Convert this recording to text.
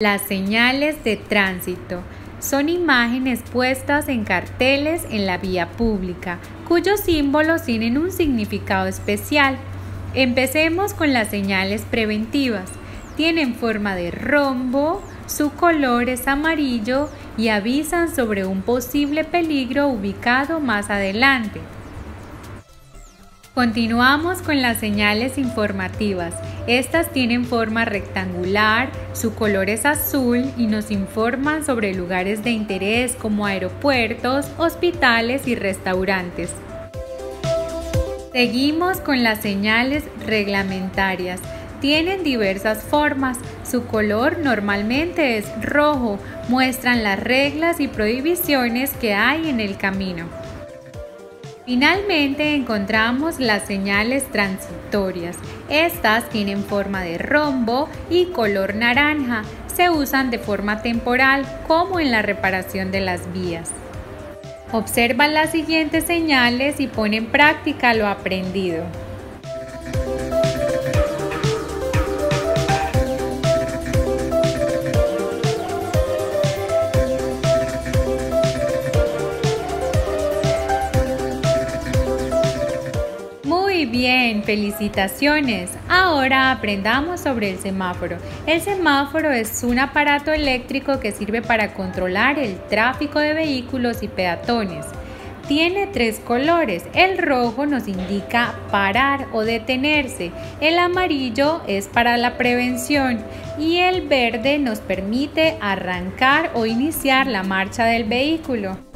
Las señales de tránsito son imágenes puestas en carteles en la vía pública, cuyos símbolos tienen un significado especial. Empecemos con las señales preventivas. Tienen forma de rombo, su color es amarillo y avisan sobre un posible peligro ubicado más adelante. Continuamos con las señales informativas. Estas tienen forma rectangular, su color es azul y nos informan sobre lugares de interés como aeropuertos, hospitales y restaurantes. Seguimos con las señales reglamentarias. Tienen diversas formas. Su color normalmente es rojo. Muestran las reglas y prohibiciones que hay en el camino. Finalmente encontramos las señales transitorias. Estas tienen forma de rombo y color naranja. Se usan de forma temporal como en la reparación de las vías. Observa las siguientes señales y pone en práctica lo aprendido. Muy bien, felicitaciones. Ahora aprendamos sobre el semáforo. El semáforo es un aparato eléctrico que sirve para controlar el tráfico de vehículos y peatones. Tiene tres colores. El rojo nos indica parar o detenerse. El amarillo es para la prevención y el verde nos permite arrancar o iniciar la marcha del vehículo.